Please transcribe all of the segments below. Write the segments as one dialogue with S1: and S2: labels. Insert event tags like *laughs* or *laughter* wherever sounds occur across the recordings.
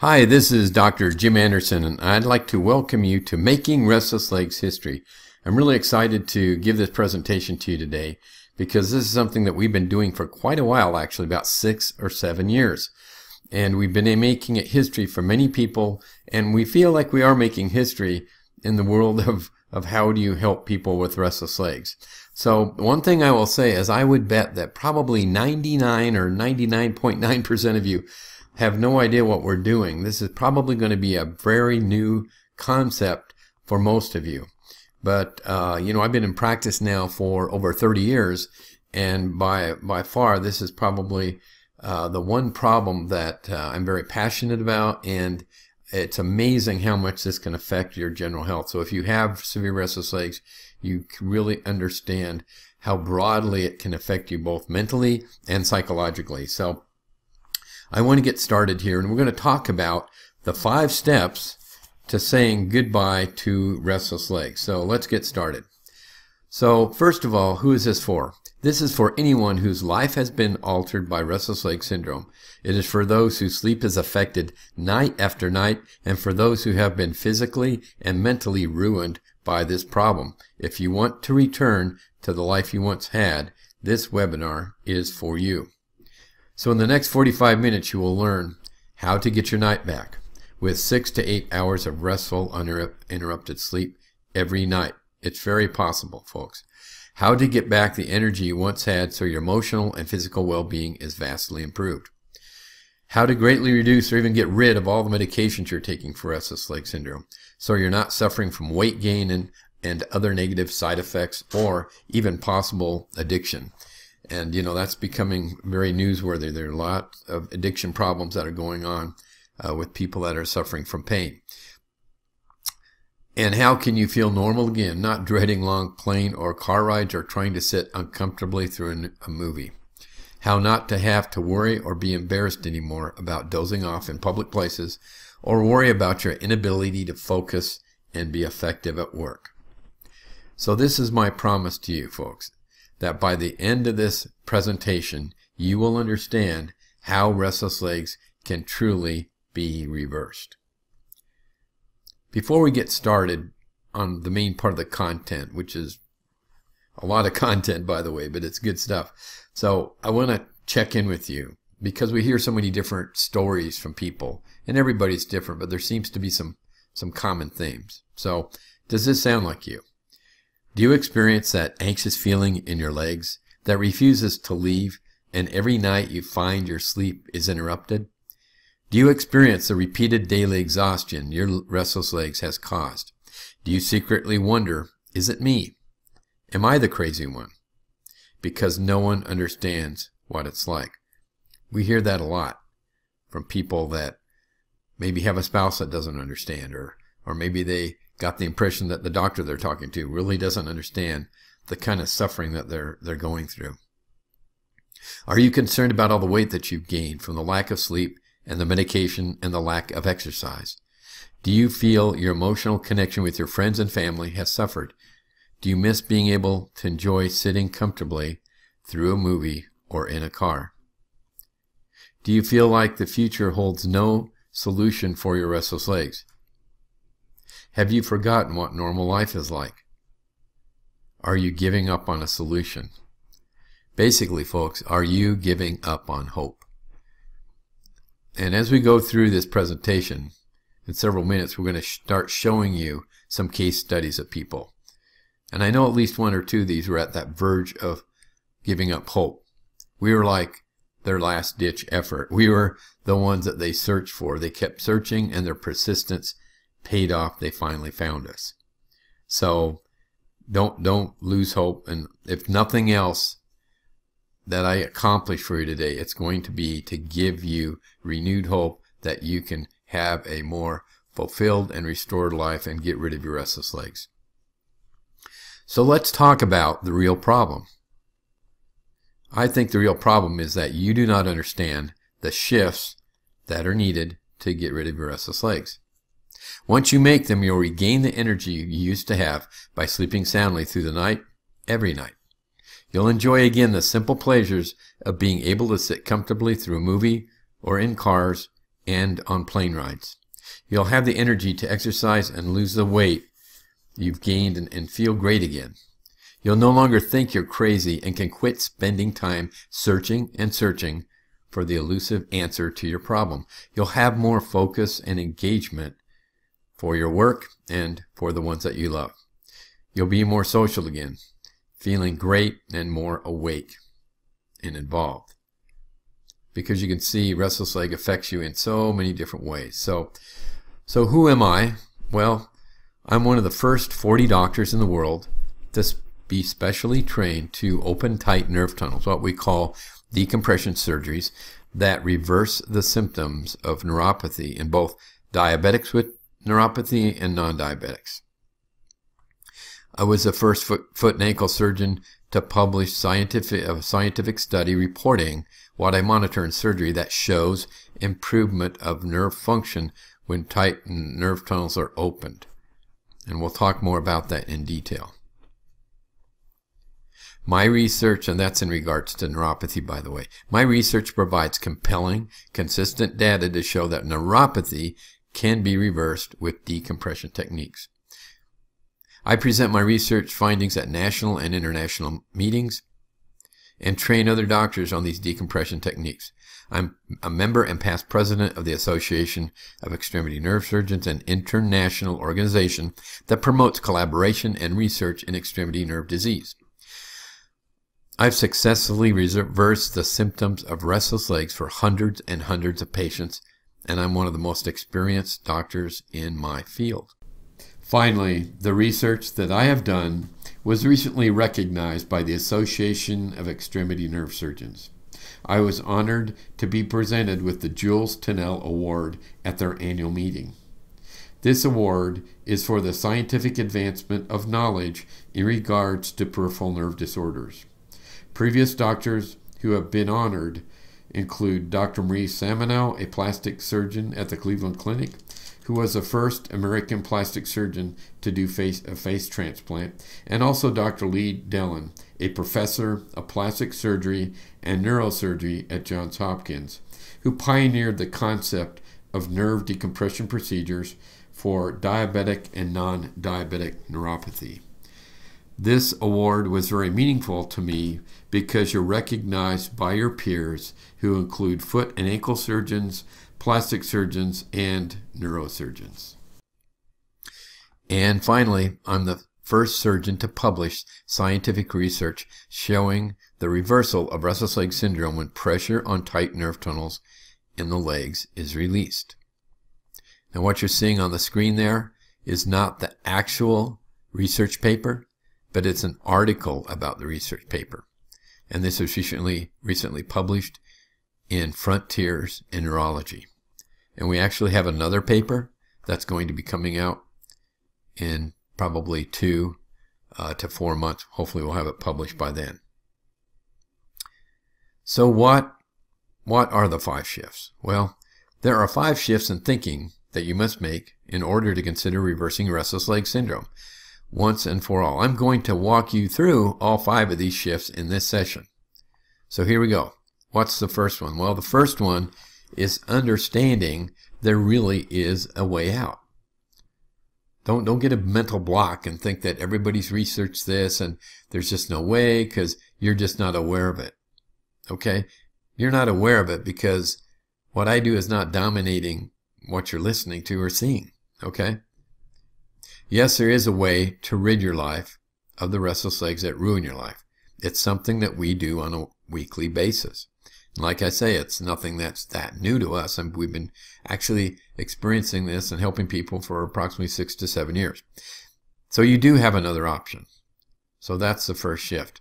S1: Hi, this is Dr. Jim Anderson, and I'd like to welcome you to Making Restless Legs History. I'm really excited to give this presentation to you today because this is something that we've been doing for quite a while, actually, about six or seven years. And we've been making it history for many people, and we feel like we are making history in the world *laughs* of, of how do you help people with restless legs. So one thing I will say is I would bet that probably 99 or 99.9% of you have no idea what we're doing. This is probably going to be a very new concept for most of you. But, uh, you know, I've been in practice now for over 30 years, and by, by far, this is probably uh, the one problem that uh, I'm very passionate about, and it's amazing how much this can affect your general health. So if you have severe restless legs, you really understand how broadly it can affect you both mentally and psychologically. So I want to get started here, and we're going to talk about the five steps to saying goodbye to restless legs. So let's get started. So first of all, who is this for? This is for anyone whose life has been altered by restless leg syndrome. It is for those whose sleep is affected night after night and for those who have been physically and mentally ruined by this problem. If you want to return to the life you once had, this webinar is for you. So in the next 45 minutes, you will learn how to get your night back with six to eight hours of restful, uninterrupted sleep every night. It's very possible, folks. How to get back the energy you once had so your emotional and physical well-being is vastly improved. How to greatly reduce or even get rid of all the medications you're taking for restless leg syndrome so you're not suffering from weight gain and, and other negative side effects or even possible addiction and you know that's becoming very newsworthy. There are a lot of addiction problems that are going on uh, with people that are suffering from pain. And how can you feel normal again, not dreading long plane or car rides or trying to sit uncomfortably through a movie? How not to have to worry or be embarrassed anymore about dozing off in public places or worry about your inability to focus and be effective at work. So this is my promise to you, folks that by the end of this presentation, you will understand how restless legs can truly be reversed. Before we get started on the main part of the content, which is a lot of *laughs* content, by the way, but it's good stuff. So I want to check in with you because we hear so many different stories from people and everybody's different, but there seems to be some, some common themes. So does this sound like you? Do you experience that anxious feeling in your legs that refuses to leave and every night you find your sleep is interrupted? Do you experience the repeated daily exhaustion your restless legs has caused? Do you secretly wonder, is it me? Am I the crazy one? Because no one understands what it's like. We hear that a lot from people that maybe have a spouse that doesn't understand or, or maybe they got the impression that the doctor they're talking to really doesn't understand the kind of suffering that they're they're going through. Are you concerned about all the weight that you've gained from the lack of sleep and the medication and the lack of exercise? Do you feel your emotional connection with your friends and family has suffered? Do you miss being able to enjoy sitting comfortably through a movie or in a car? Do you feel like the future holds no solution for your restless legs? Have you forgotten what normal life is like? Are you giving up on a solution? Basically, folks, are you giving up on hope? And as we go through this presentation, in several minutes, we're going to start showing you some case studies of people. And I know at least one or two of these were at that verge of giving up hope. We were like their last ditch effort. We were the ones that they searched for. They kept searching and their persistence paid off. They finally found us. So don't don't lose hope. And if nothing else that I accomplish for you today, it's going to be to give you renewed hope that you can have a more fulfilled and restored life and get rid of your restless legs. So let's talk about the real problem. I think the real problem is that you do not understand the shifts that are needed to get rid of your restless legs. Once you make them, you'll regain the energy you used to have by sleeping soundly through the night, every night. You'll enjoy again the simple pleasures of being able to sit comfortably through a movie or in cars and on plane rides. You'll have the energy to exercise and lose the weight you've gained and, and feel great again. You'll no longer think you're crazy and can quit spending time searching and searching for the elusive answer to your problem. You'll have more focus and engagement for your work and for the ones that you love. You'll be more social again, feeling great and more awake and involved. Because you can see restless leg affects you in so many different ways. So, so who am I? Well, I'm one of the first 40 doctors in the world to be specially trained to open tight nerve tunnels, what we call decompression surgeries that reverse the symptoms of neuropathy in both diabetics with neuropathy and non-diabetics. I was the first foot, foot and ankle surgeon to publish scientific, a scientific study reporting what I monitor in surgery that shows improvement of nerve function when tight nerve tunnels are opened. And we'll talk more about that in detail. My research, and that's in regards to neuropathy, by the way, my research provides compelling, consistent data to show that neuropathy can be reversed with decompression techniques. I present my research findings at national and international meetings and train other doctors on these decompression techniques. I'm a member and past president of the Association of Extremity Nerve Surgeons, an international organization that promotes collaboration and research in extremity nerve disease. I've successfully reversed the symptoms of restless legs for hundreds and hundreds of patients, and I'm one of the most experienced doctors in my field. Finally, the research that I have done was recently recognized by the Association of Extremity Nerve Surgeons. I was honored to be presented with the Jules Tinel Award at their annual meeting. This award is for the scientific advancement of knowledge in regards to peripheral nerve disorders. Previous doctors who have been honored include Dr. Marie Siemionow, a plastic surgeon at the Cleveland Clinic, who was the first American plastic surgeon to do face, a face transplant, and also Dr. Lee Dellon, a professor of plastic surgery and neurosurgery at Johns Hopkins, who pioneered the concept of nerve decompression procedures for diabetic and non diabetic neuropathy. This award was very meaningful to me because you're recognized by your peers who include foot and ankle surgeons, plastic surgeons, and neurosurgeons. And finally, I'm the first surgeon to publish scientific research showing the reversal of restless leg syndrome when pressure on tight nerve tunnels in the legs is released. Now, what you're seeing on the screen there is not the actual research paper but it's an article about the research paper. And this was recently, recently published in Frontiers in Neurology. And we actually have another paper that's going to be coming out in probably two uh, to four months. Hopefully we'll have it published by then. So what, what are the five shifts? Well, there are five shifts in thinking that you must make in order to consider reversing restless leg syndrome once and for all. I'm going to walk you through all five of these shifts in this session. So here we go. What's the first one? Well, the first one is understanding there really is a way out. Don't don't get a mental block and think that everybody's researched this and there's just no way because you're just not aware of it. Okay? You're not aware of it because what I do is not dominating what you're listening to or seeing. Okay? Yes, there is a way to rid your life of the restless legs that ruin your life. It's something that we do on a weekly basis. Like I say, it's nothing that's that new to us. And we've been actually experiencing this and helping people for approximately six to seven years. So you do have another option. So that's the first shift.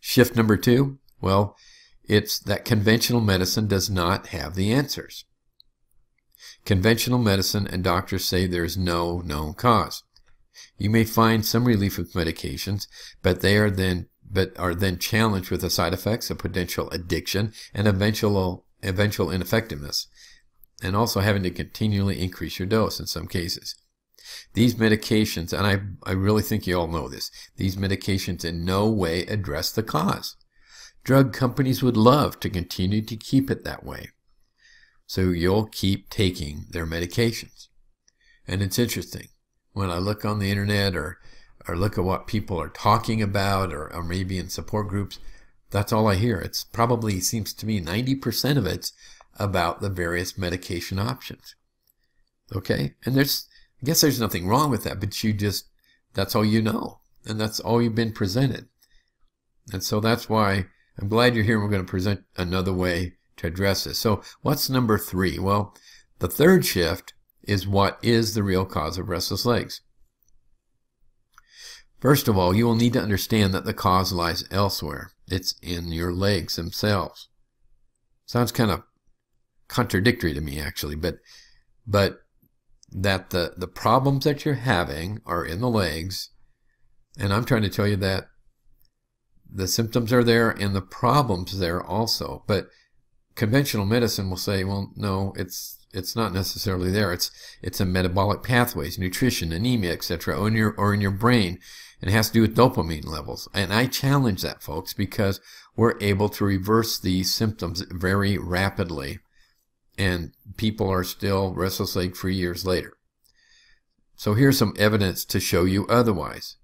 S1: Shift number two, well, it's that conventional medicine does not have the answers. Conventional medicine and doctors say there's no known cause. You may find some relief with medications, but they are then but are then challenged with the side effects of potential addiction and eventual eventual ineffectiveness, and also having to continually increase your dose in some cases. These medications, and I, I really think you all know this, these medications in no way address the cause. Drug companies would love to continue to keep it that way. So you'll keep taking their medications. And it's interesting. When I look on the internet or, or look at what people are talking about or, or maybe in support groups, that's all I hear. It's probably seems to me 90% of it's about the various medication options. Okay? And there's, I guess there's nothing wrong with that, but you just, that's all you know. And that's all you've been presented. And so that's why I'm glad you're here. We're going to present another way to address this. So what's number three? Well, the third shift is what is the real cause of restless legs. First of all, you will need to understand that the cause lies elsewhere. It's in your legs themselves. Sounds kind of contradictory to me, actually, but, but that the, the problems that you're having are in the legs. And I'm trying to tell you that the symptoms are there and the problems there also. But conventional medicine will say, well, no, it's it's not necessarily there. It's it's a metabolic pathways, nutrition, anemia, etc., or in your or in your brain. It has to do with dopamine levels. And I challenge that, folks, because we're able to reverse these symptoms very rapidly. And people are still restless leg free years later. So here's some evidence to show you otherwise.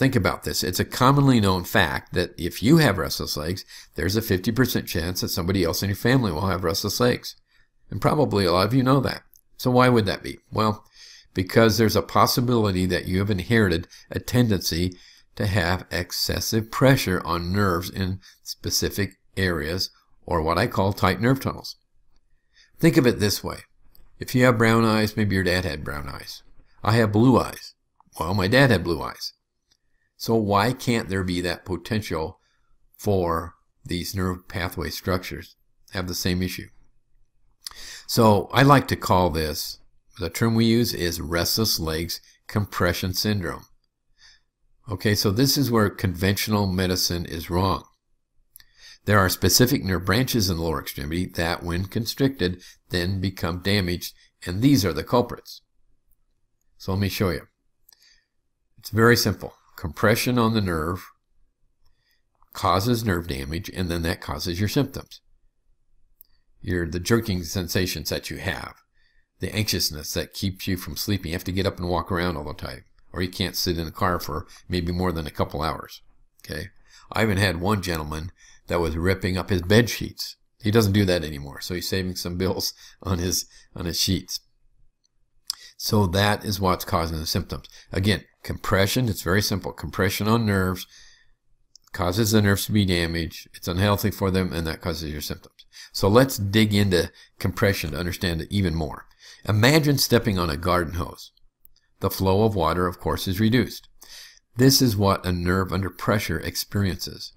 S1: Think about this. It's a commonly known fact that if you have restless legs, there's a 50% chance that somebody else in your family will have restless legs. And probably a lot of you know that. So why would that be? Well, because there's a possibility that you have inherited a tendency to have excessive pressure on nerves in specific areas or what I call tight nerve tunnels. Think of it this way. If you have brown eyes, maybe your dad had brown eyes. I have blue eyes. Well, my dad had blue eyes. So why can't there be that potential for these nerve pathway structures have the same issue? So I like to call this, the term we use is restless legs compression syndrome. Okay, so this is where conventional medicine is wrong. There are specific nerve branches in the lower extremity that, when constricted, then become damaged, and these are the culprits. So let me show you. It's very simple compression on the nerve causes nerve damage, and then that causes your symptoms. Your, the jerking sensations that you have, the anxiousness that keeps you from sleeping. You have to get up and walk around all the time, or you can't sit in a car for maybe more than a couple hours. Okay. I even had one gentleman that was ripping up his bed sheets. He doesn't do that anymore, so he's saving some bills *laughs* on his on his sheets. So that is what's causing the symptoms. Again, compression, it's very simple. Compression on nerves causes the nerves to be damaged. It's unhealthy for them, and that causes your symptoms. So let's dig into compression to understand it even more. Imagine stepping on a garden hose. The flow of water, of course, is reduced. This is what a nerve under pressure experiences.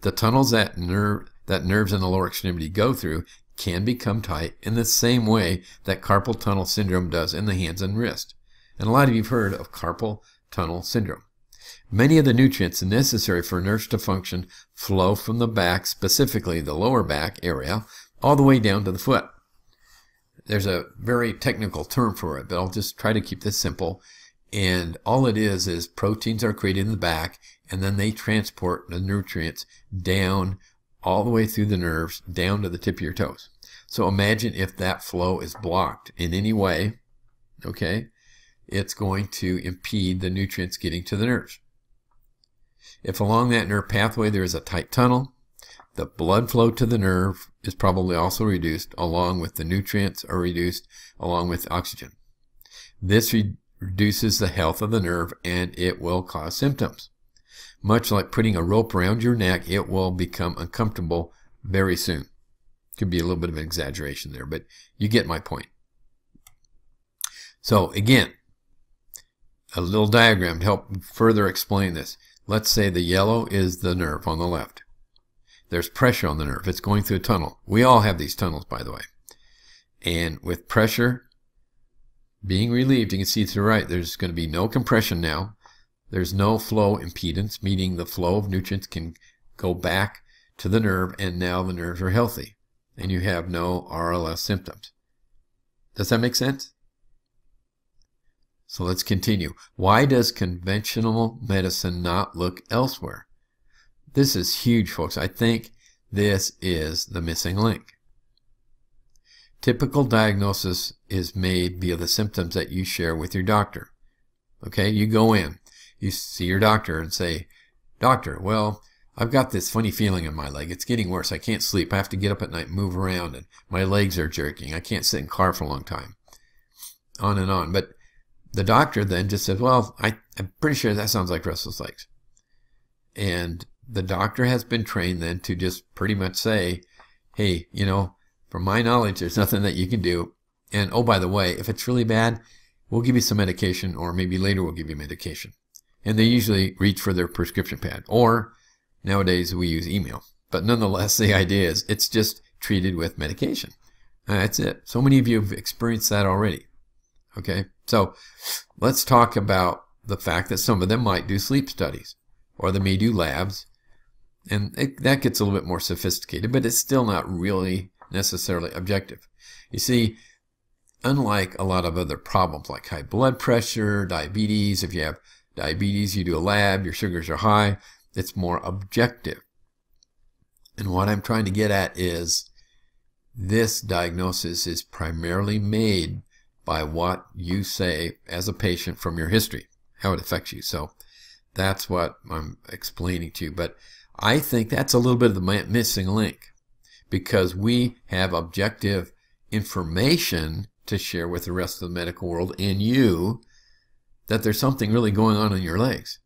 S1: The tunnels that nerve that nerves in the lower extremity go through can become tight in the same way that carpal tunnel syndrome does in the hands and wrist. And a lot of you have heard of carpal tunnel syndrome. Many of the nutrients necessary for nerves to function flow from the back, specifically the lower back area, all the way down to the foot. There's a very technical term for it, but I'll just try to keep this simple. And all it is is proteins are created in the back, and then they transport the nutrients down all the way through the nerves down to the tip of your toes. So imagine if that flow is blocked in any way, okay, it's going to impede the nutrients getting to the nerves. If along that nerve pathway there is a tight tunnel, the blood flow to the nerve is probably also reduced along with the nutrients are reduced along with oxygen. This re reduces the health of the nerve and it will cause symptoms. Much like putting a rope around your neck, it will become uncomfortable very soon. Could be a little bit of an exaggeration there, but you get my point. So again, a little diagram to help further explain this. Let's say the yellow is the nerve on the left. There's pressure on the nerve. It's going through a tunnel. We all have these tunnels, by the way. And with pressure being relieved, you can see to the right, there's going to be no compression now. There's no flow impedance, meaning the flow of nutrients can go back to the nerve, and now the nerves are healthy, and you have no RLS symptoms. Does that make sense? So let's continue. Why does conventional medicine not look elsewhere? This is huge, folks. I think this is the missing link. typical diagnosis is made via the symptoms that you share with your doctor. Okay, you go in, you see your doctor and say, Doctor, well, I've got this funny feeling in my leg. It's getting worse. I can't sleep. I have to get up at night, move around, and my legs are jerking. I can't sit in car for a long time. On and on. But the doctor then just said, Well, I, I'm pretty sure that sounds like restless legs. And the doctor has been trained then to just pretty much say, Hey, you know, from my knowledge, there's nothing that you can do. And oh, by the way, if it's really bad, we'll give you some medication, or maybe later we'll give you medication. And they usually reach for their prescription pad, or nowadays we use email. But nonetheless, *laughs* the idea is it's just treated with medication. Uh, that's it. So many of you have experienced that already. Okay, so let's talk about the fact that some of them might do sleep studies, or they may do labs, and it, that gets a little bit more sophisticated, but it's still not really necessarily objective. You see, unlike a lot of other problems like high blood pressure, diabetes, if you have diabetes, you do a lab, your sugars are high, it's more objective. And what I'm trying to get at is this diagnosis is primarily made by what you say as a patient from your history, how it affects you. So that's what I'm explaining to you. But I think that's a little bit of the missing link because we have objective information to share with the rest of the medical world and you that there's something really going on in your legs.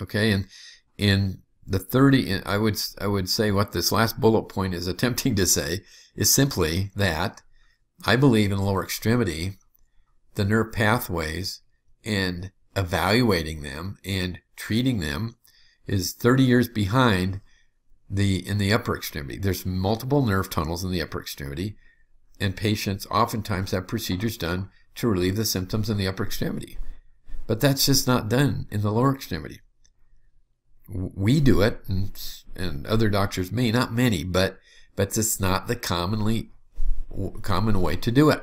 S1: Okay, and in the 30 I would I would say what this last bullet point is attempting to say is simply that I believe in the lower extremity the nerve pathways and evaluating them and treating them is 30 years behind the in the upper extremity. There's multiple nerve tunnels in the upper extremity and patients oftentimes have procedures done to relieve the symptoms in the upper extremity. But that's just not done in the lower extremity. We do it, and, and other doctors may, not many, but but it's not the commonly common way to do it.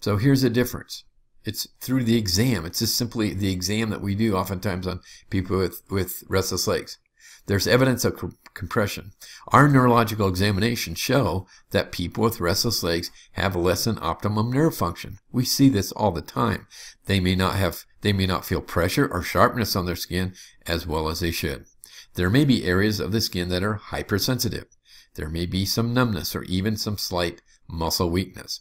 S1: So here's the difference. It's through the exam. It's just simply the exam that we do oftentimes on people with, with restless legs. There's evidence of compression. Our neurological examinations show that people with restless legs have less than optimum nerve function. We see this all the time. They may not have, they may not feel pressure or sharpness on their skin as well as they should. There may be areas of the skin that are hypersensitive. There may be some numbness or even some slight muscle weakness.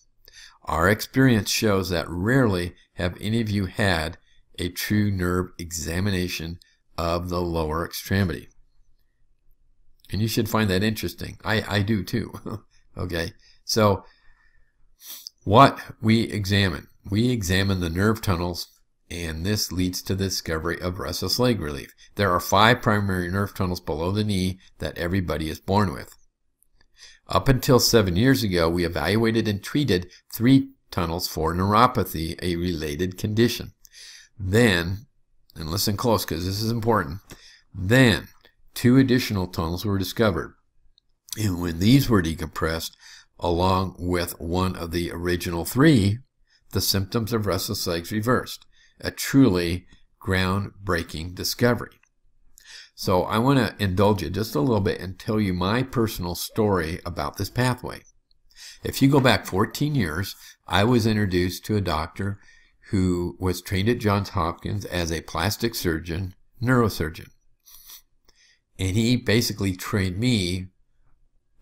S1: Our experience shows that rarely have any of you had a true nerve examination of the lower extremity. And you should find that interesting. I, I do too. *laughs* okay. So what we examine, we examine the nerve tunnels and this leads to the discovery of restless leg relief. There are five primary nerve tunnels below the knee that everybody is born with. Up until seven years ago, we evaluated and treated three tunnels for neuropathy, a related condition. Then, and listen close because this is important, then two additional tunnels were discovered. And when these were decompressed, along with one of the original three, the symptoms of restless legs reversed. A truly groundbreaking discovery. So I want to indulge you just a little bit and tell you my personal story about this pathway. If you go back 14 years, I was introduced to a doctor who was trained at Johns Hopkins as a plastic surgeon, neurosurgeon. And he basically trained me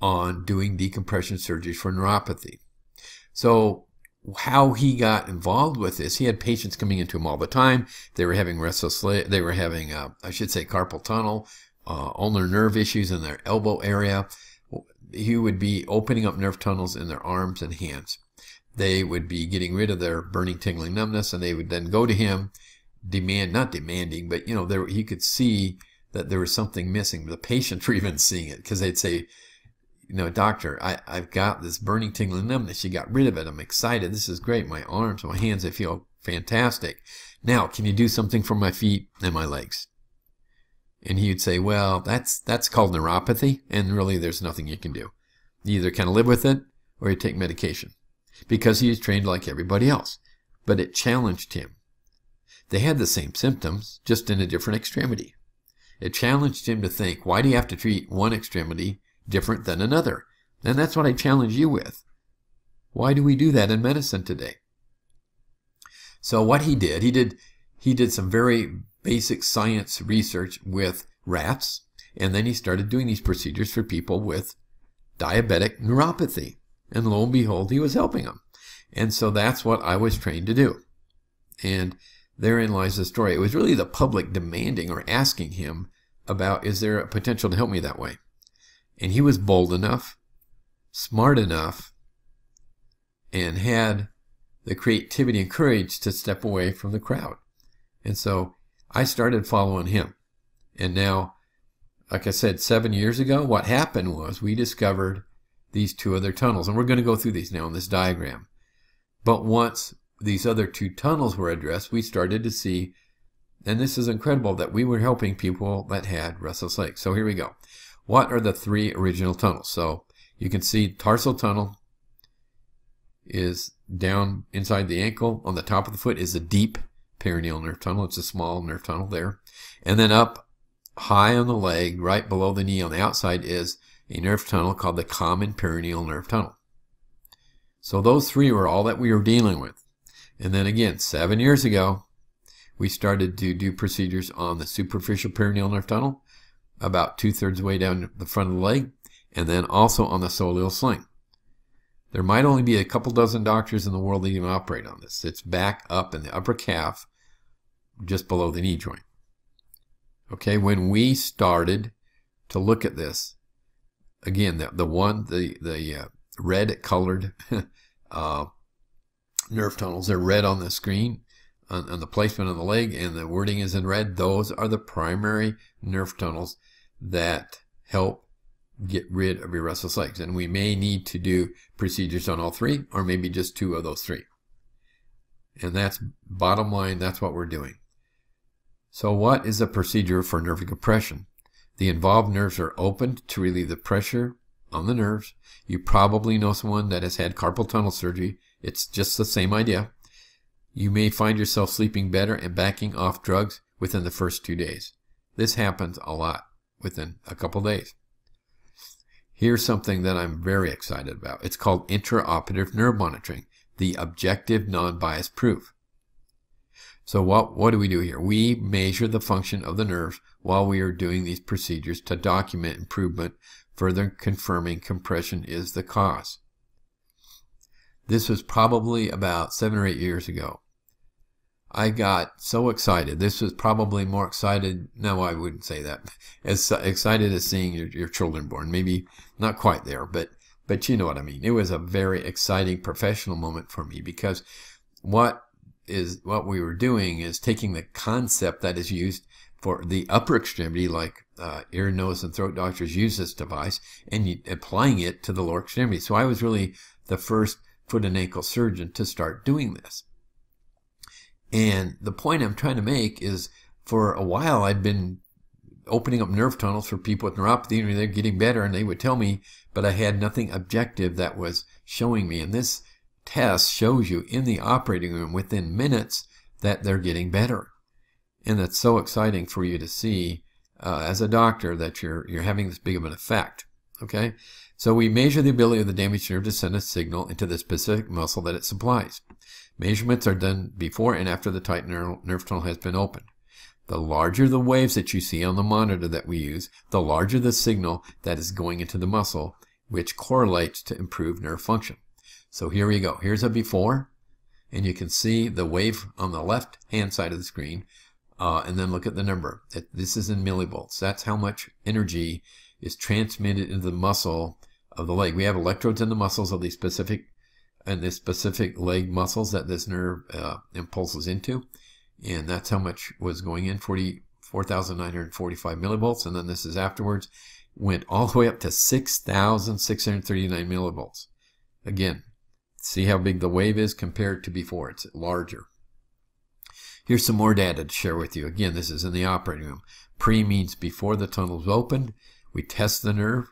S1: on doing decompression surgery for neuropathy. So how he got involved with this, he had patients coming into him all the time. They were having restless, they were having, uh, I should say, carpal tunnel, uh, ulnar nerve issues in their elbow area. He would be opening up nerve tunnels in their arms and hands. They would be getting rid of their burning, tingling numbness, and they would then go to him, demand, not demanding, but you know, there he could see that there was something missing. The patient were even seeing it because they'd say, you know, doctor, I, I've got this burning, tingling numbness. You got rid of it. I'm excited. This is great. My arms, my hands, I feel fantastic. Now, can you do something for my feet and my legs? And he would say, well, that's, that's called neuropathy. And really, there's nothing you can do. You either kind of live with it or you take medication because he is trained like everybody else. But it challenged him. They had the same symptoms, just in a different extremity. It challenged him to think, why do you have to treat one extremity different than another? And that's what I challenge you with. Why do we do that in medicine today? So what he did, he did he did some very basic science research with rats, and then he started doing these procedures for people with diabetic neuropathy. And lo and behold, he was helping them. And so that's what I was trained to do. And therein lies the story. It was really the public demanding or asking him about, is there a potential to help me that way? And he was bold enough, smart enough, and had the creativity and courage to step away from the crowd. And so I started following him. And now, like I said, seven years ago, what happened was we discovered these two other tunnels. And we're going to go through these now in this diagram. But once these other two tunnels were addressed, we started to see, and this is incredible, that we were helping people that had restless legs. So here we go. What are the three original tunnels? So you can see tarsal tunnel is down inside the ankle. On the top of the foot is a deep peroneal nerve tunnel. It's a small nerve tunnel there. And then up high on the leg, right below the knee on the outside is a nerve tunnel called the common peroneal nerve tunnel. So those three were all that we were dealing with. And then again, seven years ago, we started to do procedures on the superficial peroneal nerve tunnel, about two-thirds way down the front of the leg, and then also on the soleal sling. There might only be a couple dozen doctors in the world that even operate on this. It's back up in the upper calf, just below the knee joint. Okay, when we started to look at this, again, the, the one, the, the uh, red colored *laughs* uh, nerve tunnels. They're red on the screen, on, on, the placement of the leg, and the wording is in red. Those are the primary nerve tunnels that help get rid of your restless legs. And we may need to do procedures on all three, or maybe just two of those three. And that's bottom line, that's what we're doing. So what is a procedure for nerve compression? The involved nerves are opened to relieve the pressure on the nerves. You probably know someone that has had carpal tunnel surgery it's just the same idea. You may find yourself sleeping better and backing off drugs within the first two days. This happens a lot within a couple days. Here's something that I'm very excited about. It's called intraoperative nerve monitoring, the objective non-biased proof. So what, what do we do here? We measure the function of the nerves while we are doing these procedures to document improvement, further confirming compression is the cause. This was probably about seven or eight years ago. I got so excited. This was probably more excited. No, I wouldn't say that. *laughs* As excited as seeing your, your children born. Maybe not quite there, but but you know what I mean. It was a very exciting professional moment for me because what is what we were doing is taking the concept that is used for the upper extremity, like uh, ear, nose, and throat doctors use this device, and applying it to the lower extremity. So I was really the first foot and ankle surgeon to start doing this. And the point I'm trying to make is for a while I'd been opening up nerve tunnels for people with neuropathy and they're getting better and they would tell me, but I had nothing objective that was showing me. And this test shows you in the operating room within minutes that they're getting better. And that's so exciting for you to see uh, as a doctor that you're, you're having this big of an effect. Okay. So we measure the ability of the damaged nerve to send a signal into the specific muscle that it supplies. Measurements are done before and after the tight nerve tunnel has been opened. The larger the waves that you see on the monitor that we use, the larger the signal that is going into the muscle, which correlates to improved nerve function. So here we go. Here's a before, and you can see the wave on the left hand side of the screen, uh, and then look at the number. This is in millivolts. That's how much energy is transmitted into the muscle of the leg. We have electrodes in the muscles of these specific and the specific leg muscles that this nerve uh, impulses into. And that's how much was going in, 44,945 millivolts. And then this is afterwards, went all the way up to 6,639 millivolts. Again, see how big the wave is compared to before. It's larger. Here's some more data to share with you. Again, this is in the operating room. Pre means before the tunnel is opened. We test the nerve.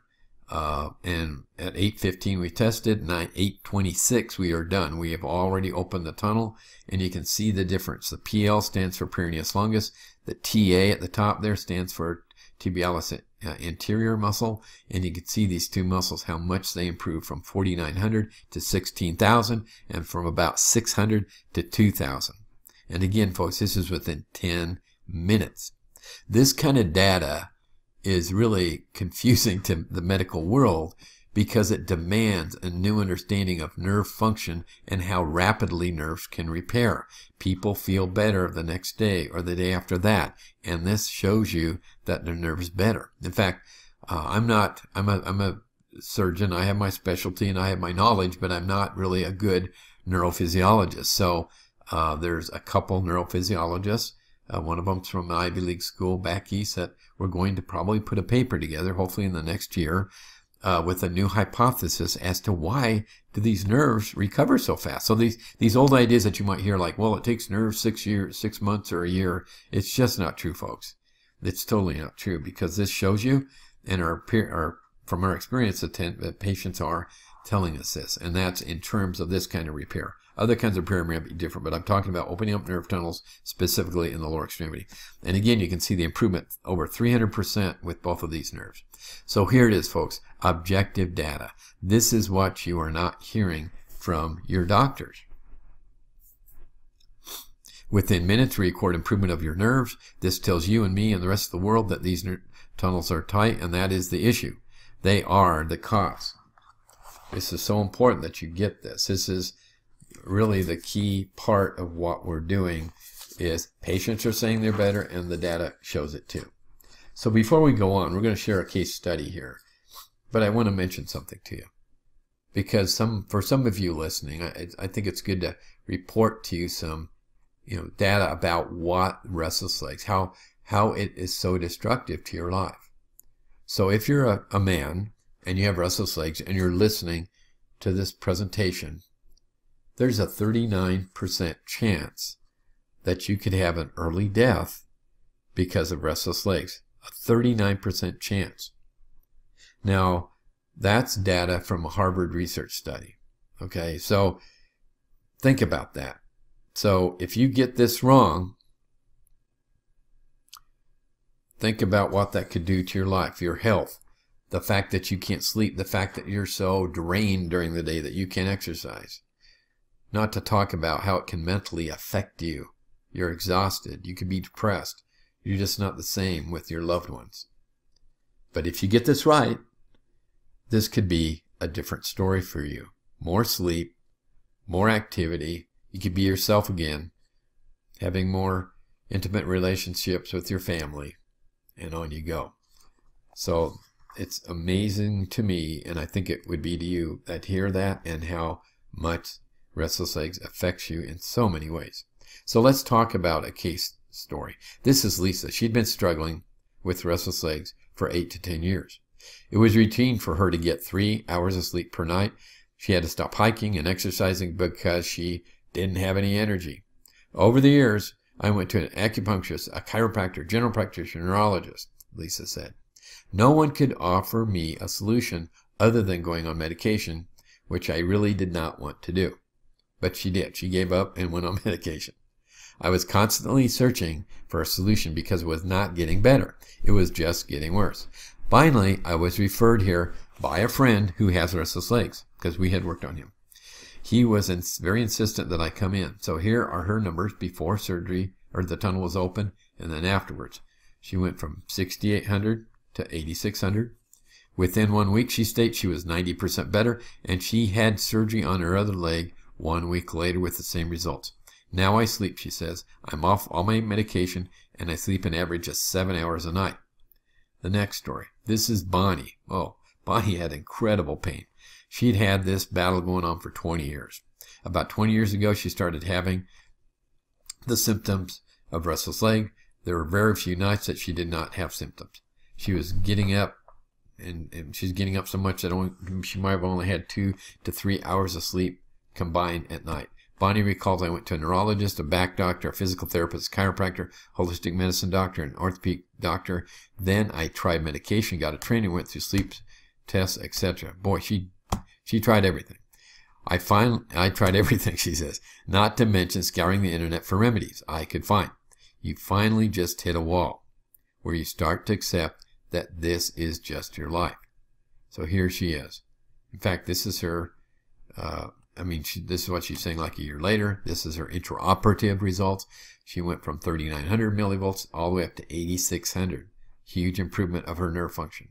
S1: Uh, and at 8.15 we tested, 9, 8.26 we are done. We have already opened the tunnel and you can see the difference. The PL stands for peroneus longus. The TA at the top there stands for tibialis uh, anterior muscle, and you can see these two muscles, how much they improve from 4,900 to 16,000, and from about 600 to 2,000. And again, folks, this is within 10 minutes. This kind of data is really *laughs* confusing to the medical world because it demands a new understanding of nerve function and how rapidly nerves can repair. People feel better the next day or the day after that, and this shows you that their nerve is better. In fact, uh, I'm not, I'm a, I'm a surgeon, I have my specialty and I have my knowledge, but I'm not really a good neurophysiologist. So uh, there's a couple neurophysiologists. Uh, one of them's from an Ivy League school back east that we're going to probably put a paper together, hopefully in the next year, uh, with a new hypothesis as to why do these nerves recover so fast. So these these old ideas that you might hear, like, well, it takes nerves six years, six months, or a year, it's just not true, folks. It's totally not true because this shows you, and our, our from our experience, that patients are telling us this, and that's in terms of this kind of repair. Other kinds of repair may be different, but I'm talking about opening up nerve tunnels specifically in the lower extremity. And again, you can see the improvement over 300% with both of these nerves. So here it is, folks, objective data. This is what you are not hearing from your doctors. Within minutes, we record improvement of your nerves. This tells you and me and the rest of the world that these tunnels are tight, and that is the issue. They are the cause. This is so important that you get this. This is really the key part of what we're doing is patients are saying they're better and the data shows it too. So before we go on, we're going to share a case study here. But I want to mention something to you. Because some for some of you listening, I, I think it's good to report to you some you know data about what restless legs, how how it is so destructive to your life. So if you're a, a man and you have restless legs and you're listening to this presentation, there's a 39% chance that you could have an early death because of restless legs. A 39% chance. Now, that's data from a Harvard research study. Okay, so think about that. So if you get this wrong, think about what that could do to your life, your health, the fact that you can't sleep, the fact that you're so drained during the day that you can't exercise. Not to talk about how it can mentally affect you. You're exhausted. You could be depressed. You're just not the same with your loved ones. But if you get this right, this could be a different story for you. More sleep, more activity. You could be yourself again, having more intimate relationships with your family, and on you go. So it's amazing to me, and I think it would be to you, that hear that and how much restless legs affects you in so many ways. So let's talk about a case story. This is Lisa. She'd been struggling with restless legs for eight to 10 years. It was routine for her to get three hours of sleep per night. She had to stop hiking and exercising because she didn't have any energy. Over the years, I went to an acupuncturist, a chiropractor, general practitioner, neurologist, Lisa said. No one could offer me a solution other than going on medication, which I really did not want to do. But she did. She gave up and went on *laughs* medication. I was constantly searching for a solution because it was not getting better. It was just getting worse. Finally, I was referred here by a friend who has restless legs because we had worked on him. He was ins very insistent that I come in. So here are her numbers before surgery or the tunnel was open and then afterwards. She went from 6,800 to 8,600. Within one week, she states she was 90% better and she had surgery on her other leg one week later with the same results. Now I sleep, she says. I'm off all my medication and I sleep an average of seven hours a night. The next story. This is Bonnie. Oh, Bonnie had incredible pain. She'd had this battle going on for 20 years. About 20 years ago, she started having the symptoms of restless leg. There were very few nights that she did not have symptoms. She was getting up and, and she's getting up so much that only, she might have only had two to three hours of sleep combined at night. Bonnie recalls I went to a neurologist, a back doctor, a physical therapist, chiropractor, holistic medicine doctor, an orthopedic doctor. Then I tried medication, got a training, went through sleep tests, etc. Boy, she she tried everything. I find I tried *laughs* everything, she says, not to mention scouring the internet for remedies I could find. You finally just hit a wall where you start to accept that this is just your life. So here she is. In fact, this is her, uh, I mean, she, this is what she's saying like a year later. This is her intraoperative results. She went from 3,900 millivolts all the way up to 8,600. Huge improvement of her nerve function.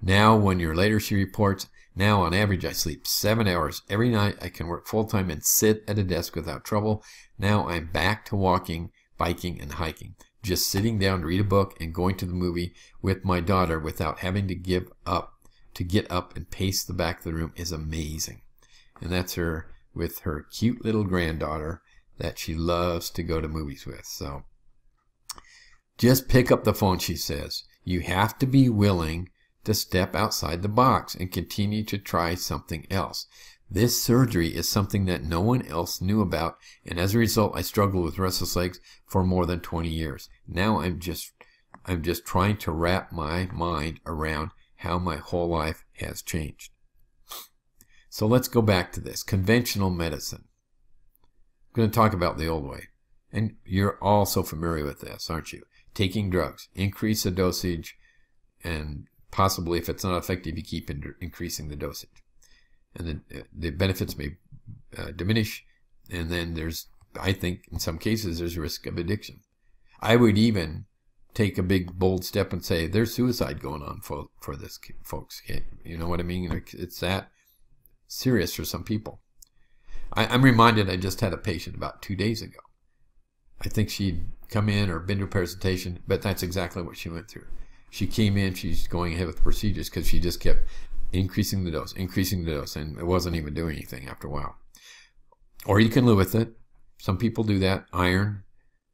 S1: Now, one year later, she reports, now on average, I sleep seven hours every night. I can work full time and sit at a desk without trouble. Now I'm back to walking, biking, and hiking. Just sitting down to read a book and going to the movie with my daughter without having to give up, to get up and pace the back of the room is amazing. And that's her with her cute little granddaughter that she loves to go to movies with. So just pick up the phone, she says. You have to be willing to step outside the box and continue to try something else. This surgery is something that no one else knew about, and as a result, I struggled with restless legs for more than 20 years. Now I'm just, I'm just trying to wrap my mind around how my whole life has changed. So let's go back to this conventional medicine. I'm going to talk about the old way. And you're all so familiar with this, aren't you? Taking drugs, increase the dosage, and possibly, if it's not effective, you keep in increasing the dosage. And then uh, the benefits may uh, diminish. And then there's, I think, in some cases, there's a risk of addiction. I would even take a big, bold step and say there's suicide going on for, for this, folks. You know what I mean? It's that serious for some people. I, I'm reminded I just had a patient about two days ago. I think she'd come in or been to a presentation, but that's exactly what she went through. She came in, she's going ahead with procedures because she just kept increasing the dose, increasing the dose, and it wasn't even doing anything after a while. Or you can live with it. Some people do that. Iron,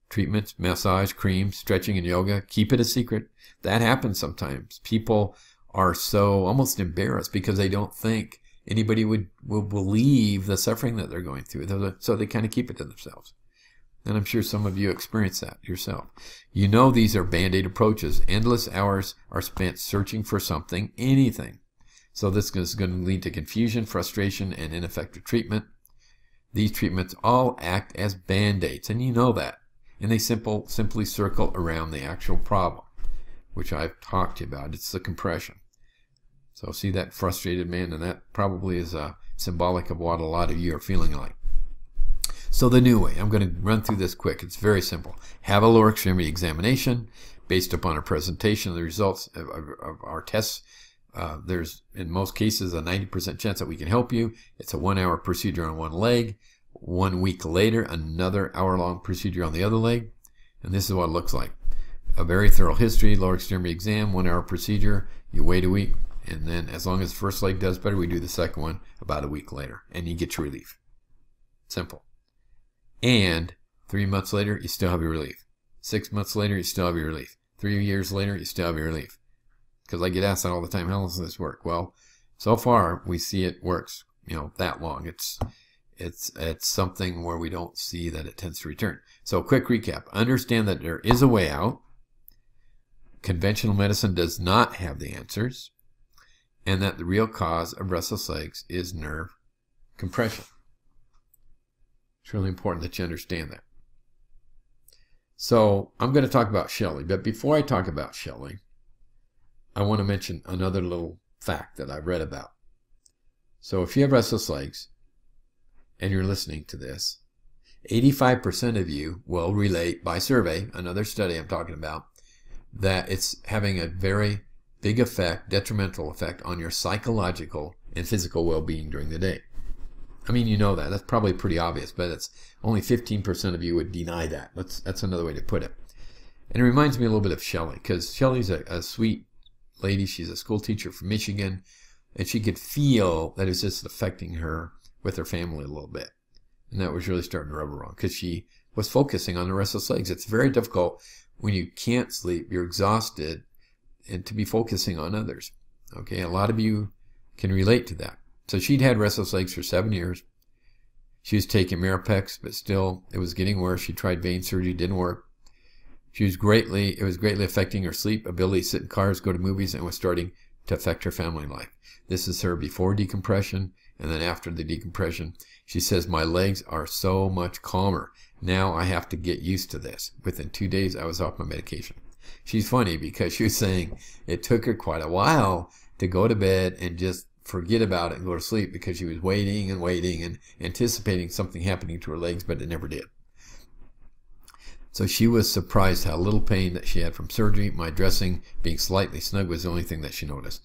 S1: treatments, massage, cream, stretching, and yoga. Keep it a secret. That happens sometimes. People are so almost embarrassed because they don't think anybody would will believe the suffering that they're going through. So they kind of keep it to themselves. And I'm sure some of you experience that yourself. You know these are band-aid approaches. Endless hours are spent searching for something, anything. So this is going to lead to confusion, frustration, and ineffective treatment. These treatments all act as band-aids, and you know that. And they simple, simply circle around the actual problem, which I've talked to you about. It's the compression. So see that frustrated man, and that probably is uh, symbolic of what a lot of you are feeling like. So the new way, I'm going to run through this quick. It's very simple. Have a lower extremity examination based upon a presentation of the results of, of, of our tests. Uh, there's, in most cases, a 90% chance that we can help you. It's a one-hour procedure on one leg. One week later, another hour-long procedure on the other leg. And this is what it looks like. A very thorough history, lower extremity exam, one-hour procedure. You wait a week, and then as long as the first leg does better, we do the second one about a week later, and you get your relief. Simple. And three months later, you still have your relief. Six months later, you still have your relief. Three years later, you still have your relief. Because I get asked that all the time, how does this work? Well, so far we see it works, you know, that long. It's it's it's something where we don't see that it tends to return. So quick recap. Understand that there is a way out. Conventional medicine does not have the answers. And that the real cause of restless legs is nerve compression. It's really important that you understand that. So I'm going to talk about Shelley, but before I talk about Shelley, I want to mention another little fact that I've read about. So if you have restless legs and you're listening to this, 85% of you will relate by survey, another study I'm talking about, that it's having a very big effect, detrimental effect on your psychological and physical well-being during the day. I mean, you know that. That's probably pretty obvious, but it's only 15% of you would deny that. That's, that's another way to put it. And it reminds me a little bit of Shelley, because Shelley's a, a sweet lady. She's a school teacher from Michigan, and she could feel that it's just affecting her with her family a little bit. And that was really starting to rub her wrong, because she was focusing on the restless legs. It's very difficult when you can't sleep, you're exhausted, and to be focusing on others. Okay, a lot of you can relate to that. So she'd had restless legs for seven years. She was taking Mirapex, but still it was getting worse. She tried vein surgery, didn't work. She was greatly, it was greatly affecting her sleep, ability to sit in cars, go to movies, and was starting to affect her family life. This is her before decompression and then after the decompression. She says, my legs are so much calmer. Now I have to get used to this. Within two days, I was off my medication. She's funny because she was saying it took her quite a while to go to bed and just forget about it and go to sleep because she was waiting and waiting and anticipating something happening to her legs, but it never did. So she was surprised how little pain that she had from surgery. My dressing being slightly snug was the only thing that she noticed.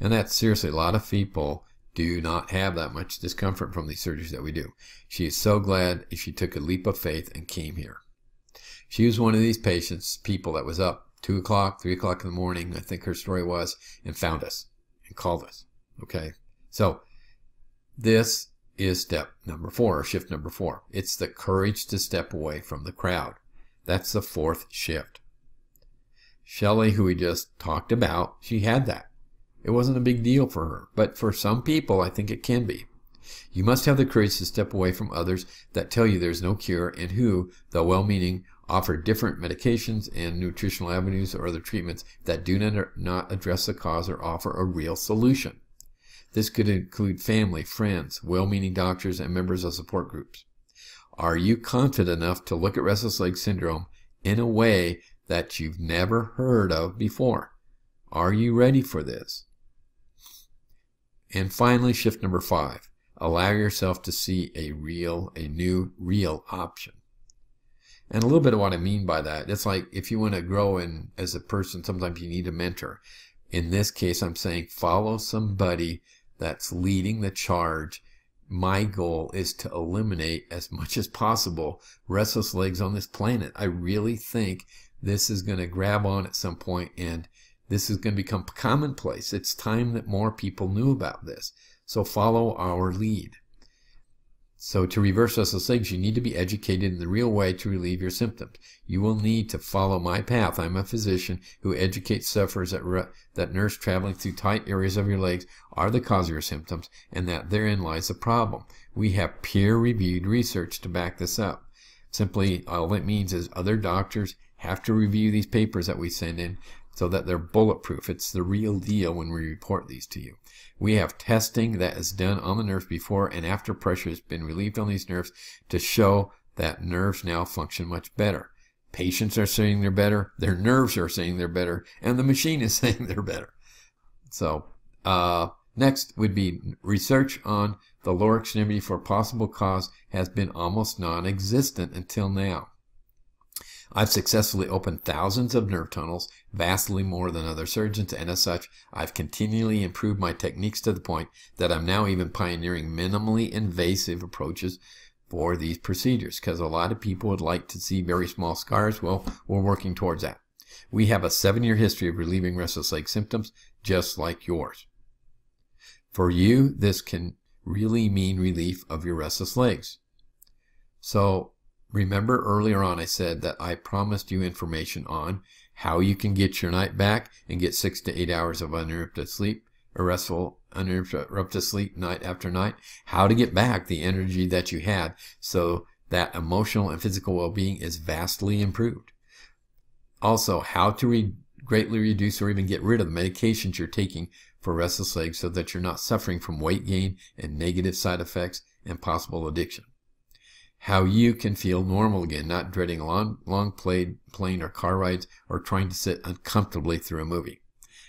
S1: And that's seriously, a lot of people do not have that much discomfort from these surgeries that we do. She is so glad she took a leap of faith and came here. She was one of these patients, people that was up 2 o'clock, 3 o'clock in the morning, I think her story was, and found us and called us. Okay. So this is step number four, or shift number four. It's the courage to step away from the crowd. That's the fourth shift. Shelley, who we just talked about, she had that. It wasn't a big deal for her, but for some people, I think it can be. You must have the courage to step away from others that tell you there's no cure and who, though well meaning, offer different medications and nutritional avenues or other treatments that do not address the cause or offer a real solution. This could include family, friends, well meaning doctors, and members of support groups. Are you confident enough to look at restless leg syndrome in a way that you've never heard of before? Are you ready for this? And finally, shift number five allow yourself to see a real, a new, real option. And a little bit of what I mean by that, it's like if you want to grow in as a person, sometimes you need a mentor. In this case, I'm saying follow somebody that's leading the charge my goal is to eliminate as much as possible restless legs on this planet. I really think this is going to grab on at some point and this is going to become commonplace. It's time that more people knew about this. So follow our lead. So to reverse restless legs, you need to be educated in the real way to relieve your symptoms. You will need to follow my path. I'm a physician who educates sufferers that, that nerves traveling through tight areas of your legs are the cause of your symptoms and that therein lies the problem. We have peer-reviewed research to back this up. Simply, all it means is other doctors have to review these papers that we send in so that they're bulletproof. It's the real deal when we report these to you. We have testing that is done on the nerves before and after pressure has been relieved on these nerves to show that nerves now function much better. Patients are saying they're better, their nerves are saying they're better, and the machine is *laughs* saying they're better. So, uh, next would be research on the lower extremity for possible cause has been almost non-existent until now. I've successfully opened thousands of nerve tunnels, vastly more than other surgeons, and as such, I've continually improved my techniques to the point that I'm now even pioneering minimally invasive approaches for these procedures because a lot of people would like to see very small scars. Well, we're working towards that. We have a seven year history of relieving restless leg symptoms just like yours. For you, this can really mean relief of your restless legs. So Remember earlier on I said that I promised you information on how you can get your night back and get six to eight hours of uninterrupted sleep, a restful, uninterrupted sleep night after night, how to get back the energy that you had so that emotional and physical well-being is vastly improved. Also, how to re greatly reduce or even get rid of the medications you're taking for restless legs so that you're not suffering from weight gain and negative side effects and possible addiction how you can feel normal again, not dreading long, long played plane or car rides or trying to sit uncomfortably through a movie.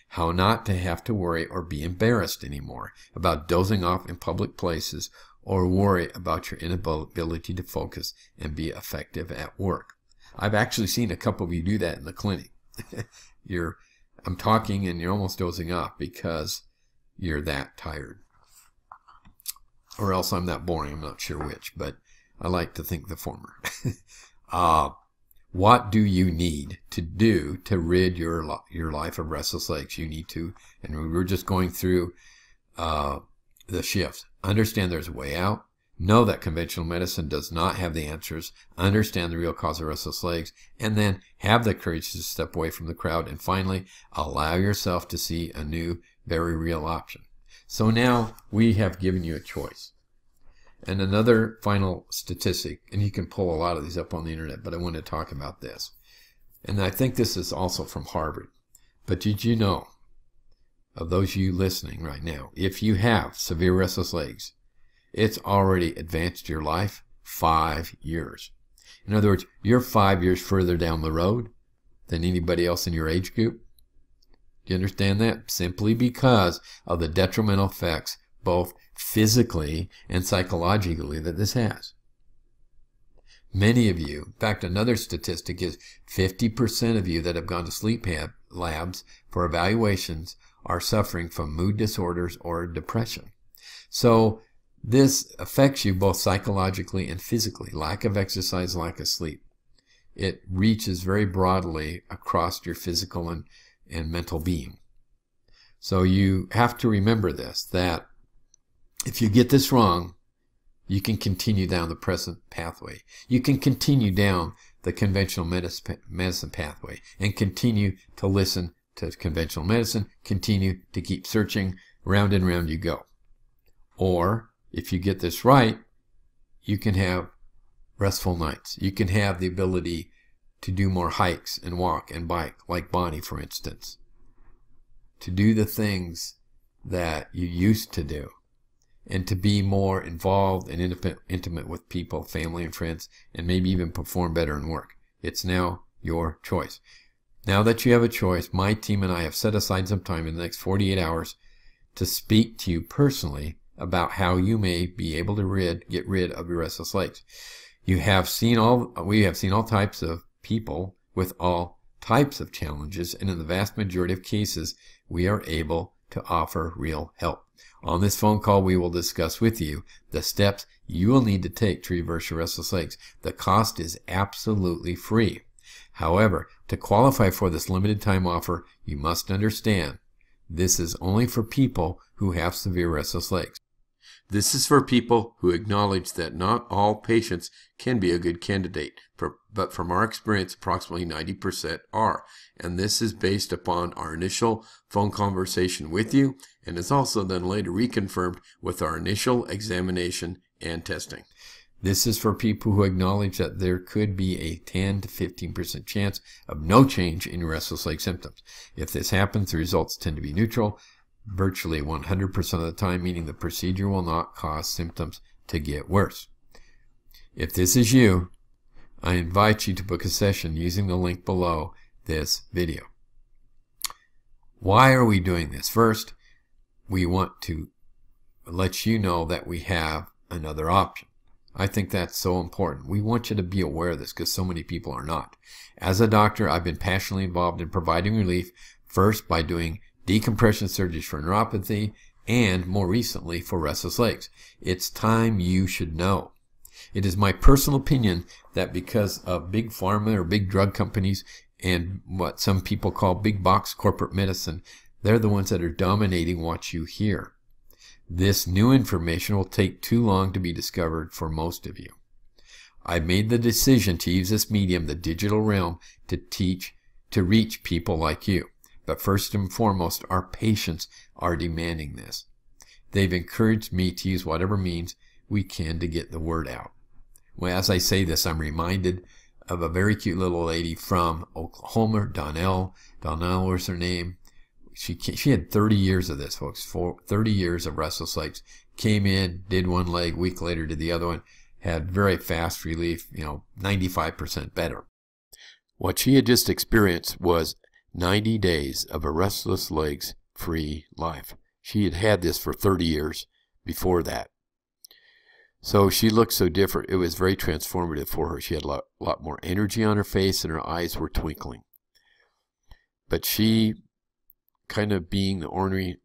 S1: How not to have to worry or be embarrassed anymore about dozing off in public places or worry about your inability to focus and be effective at work. I've actually seen a couple of you do that in the clinic. *laughs* you're, I'm talking and you're almost dozing off because you're that tired. Or else I'm that boring. I'm not sure which, but I like to think the former. *laughs* uh, what do you need to do to rid your your life of restless legs? You need to, and we were just going through uh, the shifts. Understand there's a way out. Know that conventional medicine does not have the answers. Understand the real cause of restless legs, and then have the courage to step away from the crowd. And finally, allow yourself to see a new, very real option. So now we have given you a choice. And another final statistic, and you can pull a lot of these up on the internet, but I want to talk about this. And I think this is also from Harvard. But did you know, of those of you listening right now, if you have severe restless legs, it's already advanced your life five years. In other words, you're five years further down the road than anybody else in your age group? Do you understand that? Simply because of the detrimental effects, both physically and psychologically, that this has. Many of you, in fact, another statistic is 50% of you that have gone to sleep labs for evaluations are suffering from mood disorders or depression. So this affects you both psychologically and physically. Lack of exercise, lack of sleep. It reaches very broadly across your physical and, and mental being. So you have to remember this, that if you get this wrong, you can continue down the present pathway. You can continue down the conventional medicine pathway and continue to listen to conventional medicine, continue to keep searching, round and round you go. Or if you get this right, you can have restful nights. You can have the ability to do more hikes and walk and bike, like Bonnie, for instance. To do the things that you used to do and to be more involved and intimate with people, family and friends, and maybe even perform better in work. It's now your choice. Now that you have a choice, my team and I have set aside some time in the next 48 hours to speak to you personally about how you may be able to rid, get rid of your restless legs. You have seen all, we have seen all types of people with all types of challenges, and in the vast majority of cases, we are able to offer real help. On this phone call, we will discuss with you the steps you will need to take to reverse your restless legs. The cost is absolutely free. However, to qualify for this limited time offer, you must understand this is only for people who have severe restless legs. This is for people who acknowledge that not all patients can be a good candidate, but from our experience, approximately 90% are. And this is based upon our initial phone conversation with you and is also then later reconfirmed with our initial examination and testing. This is for people who acknowledge that there could be a 10 to 15% chance of no change in restless leg symptoms. If this happens, the results tend to be neutral, virtually 100% of the time, meaning the procedure will not cause symptoms to get worse. If this is you, I invite you to book a session using the link below this video. Why are we doing this? First, we want to let you know that we have another option. I think that's so important. We want you to be aware of this because so many people are not. As a doctor, I've been passionately involved in providing relief first by doing decompression surgeries for neuropathy, and more recently for restless legs. It's time you should know. It is my personal opinion that because of big pharma or big drug companies and what some people call big box corporate medicine, they're the ones that are dominating what you hear. This new information will take too long to be discovered for most of you. I made the decision to use this medium, the digital realm, to teach, to reach people like you. But first and foremost, our patients are demanding this. They've encouraged me to use whatever means we can to get the word out. Well, as I say this, I'm reminded of a very cute little lady from Oklahoma, Donnell. Donnell was her name. She she had 30 years of this, folks. 30 years of restless legs. Came in, did one leg, week later did the other one. Had very fast relief, you know, 95% better. What she had just experienced was 90 days of a restless legs free life. She had had this for 30 years before that. So she looked so different. It was very transformative for her. She had a lot, lot more energy on her face and her eyes were twinkling. But she, kind of being the ornery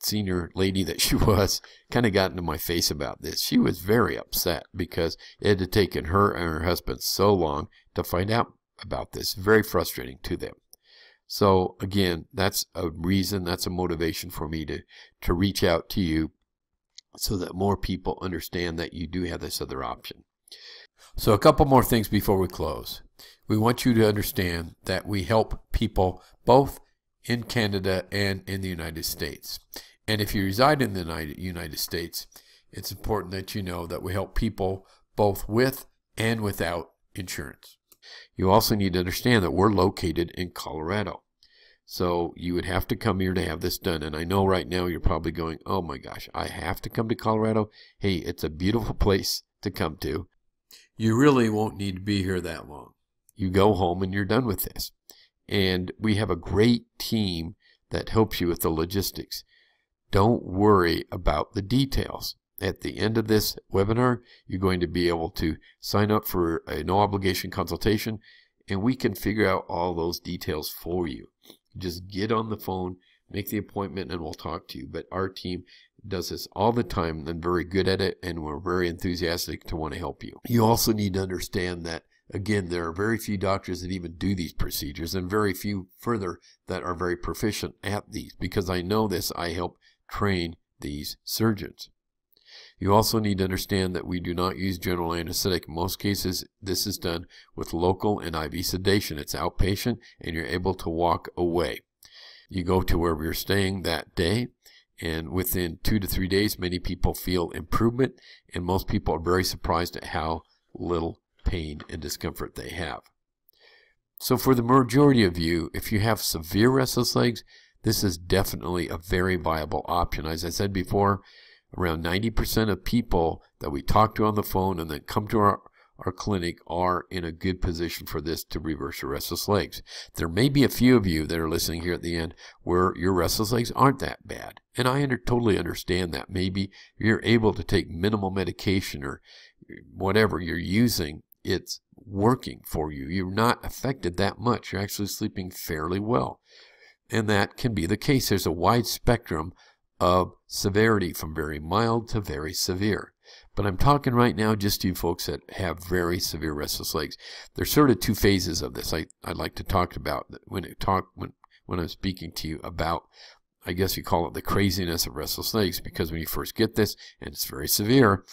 S1: senior lady that she *laughs* was, kind of got into my face about this. She was very upset because it had taken her and her husband so long to find out about this. Very frustrating to them. So again, that's a reason, that's a motivation for me to, to reach out to you so that more people understand that you do have this other option. So a couple more things before we close. We want you to understand that we help people both in Canada and in the United States. And if you reside in the United States, it's important that you know that we help people both with and without insurance. You also need to understand that we're located in Colorado. So you would have to come here to have this done. And I know right now you're probably going, oh my gosh, I have to come to Colorado. Hey, it's a beautiful place to come to. You really won't need to be here that long. You go home and you're done with this. and we have a great team that helps you with the logistics. Don't worry about the details. At the end of this webinar, you're going to be able to sign up for a no obligation consultation and we can figure out all those details for you. Just get on the phone, make the appointment, and we'll talk to you. But our team does this all the time and very good at it, and we're very enthusiastic to want to help you. You also need to understand that Again, there are very few doctors that even do these procedures and very few further that are very proficient at these. Because I know this, I help train these surgeons. You also need to understand that we do not use general anesthetic. In most cases, this is done with local and IV sedation. It's outpatient and you're able to walk away. You go to wherever you're staying that day and within two to three days, many people feel improvement and most people are very surprised at how little pain and discomfort they have. So for the majority of you, if you have severe restless legs, this is definitely a very viable option. As I said before, around 90% of people that we talk to on the phone and then come to our, our clinic are in a good position for this to reverse your restless legs. There may be a few of you that are listening here at the end where your restless legs aren't that bad. And I under, totally understand that. Maybe you're able to take minimal medication or whatever you're using it's working for you. You're not affected that much. You're actually sleeping fairly well. And that can be the case. There's a wide spectrum of severity from very mild to very severe. But I'm talking right now just to you folks that have very severe restless legs. There's sort of two phases of this I, I'd like to talk about when it talk when, when I'm speaking to you about I guess you call it the craziness of restless legs because when you first get this and it's very severe,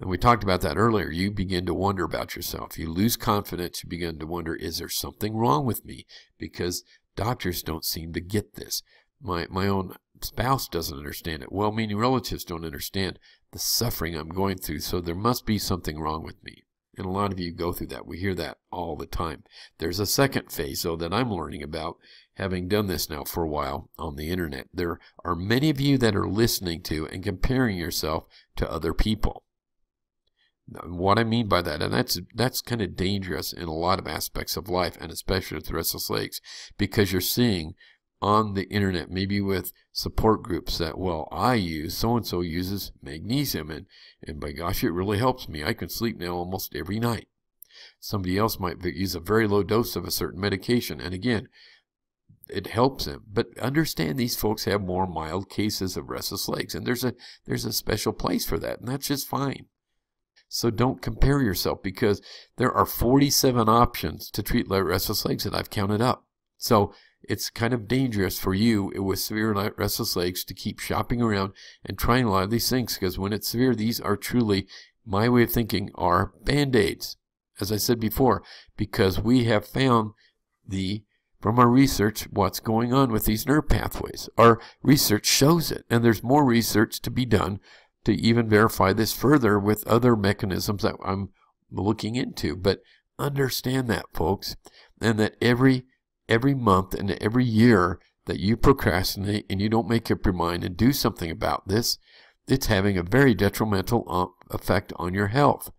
S1: and we talked about that earlier. You begin to wonder about yourself. You lose confidence. You begin to wonder, is there something wrong with me? Because doctors don't seem to get this. My, my own spouse doesn't understand it. Well meaning relatives don't understand the suffering I'm going through. So there must be something wrong with me. And a lot of you go through that. We hear that all the time. There's a second phase, though, that I'm learning about, having done this now for a while on the internet. There are many of you that are listening to and comparing yourself to other people. What I mean by that, and that's that's kind of dangerous in a lot of aspects of life, and especially with restless legs, because you're seeing on the internet, maybe with support groups that, well, I use, so and so uses magnesium, and, and by gosh, it really helps me. I can sleep now almost every night. Somebody else might use a very low dose of a certain medication, and again, it helps them. But understand these folks have more mild cases of restless legs, and there's a there's a special place for that, and that's just fine. So don't compare yourself because there are 47 options to treat restless legs that I've counted up. So it's kind of dangerous for you with severe restless legs to keep shopping around and trying a lot of these things because when it's severe, these are truly, my way of thinking, are band-aids. As I said before, because we have found the from our research what's going on with these nerve pathways. Our research shows it, and there's more research to be done to even verify this further with other mechanisms that I'm looking into. But understand that, folks, and that every every month and every year that you procrastinate and you don't make up your mind and do something about this, it's having a very detrimental uh, effect on your health.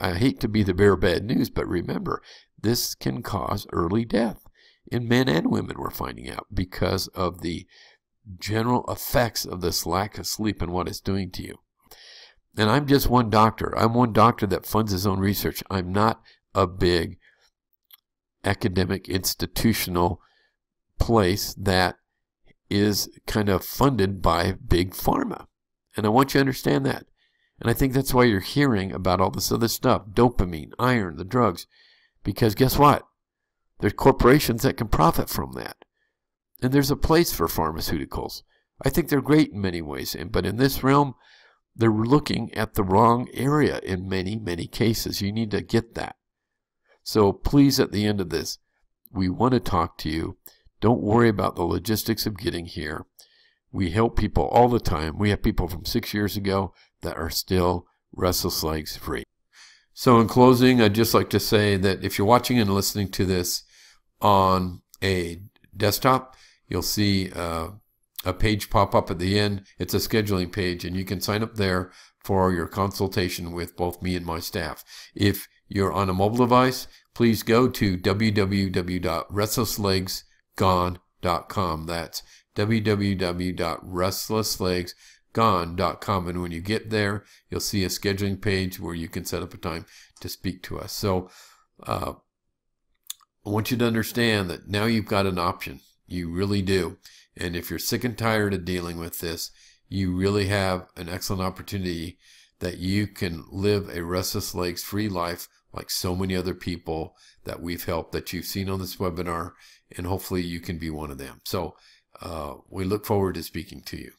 S1: I hate to be the bearer of bad news, but remember, this can cause early death in men and women, we're finding out, because of the general effects of this lack of sleep and what it's doing to you. And I'm just one doctor. I'm one doctor that funds his own research. I'm not a big academic institutional place that is kind of funded by big pharma. And I want you to understand that. And I think that's why you're hearing about all this other stuff dopamine, iron, the drugs. Because guess what? There's corporations that can profit from that. And there's a place for pharmaceuticals. I think they're great in many ways, but in this realm, they're looking at the wrong area in many, many cases. You need to get that. So please, at the end of this, we want to talk to you. Don't worry about the logistics of getting here. We help people all the time. We have people from six years ago that are still restless legs free. So in closing, I'd just like to say that if you're watching and listening to this on a desktop, you'll see uh, a page pop up at the end. It's a scheduling page, and you can sign up there for your consultation with both me and my staff. If you're on a mobile device, please go to www.restlesslegsgone.com. That's www.restlesslegsgone.com. And when you get there, you'll see a scheduling page where you can set up a time to speak to us. So uh, I want you to understand that now you've got an option. You really do. And if you're sick and tired of dealing with this, you really have an excellent opportunity that you can live a restless legs free life like so many other people that we've helped that you've seen on this webinar and hopefully you can be one of them. So uh, we look forward to speaking to you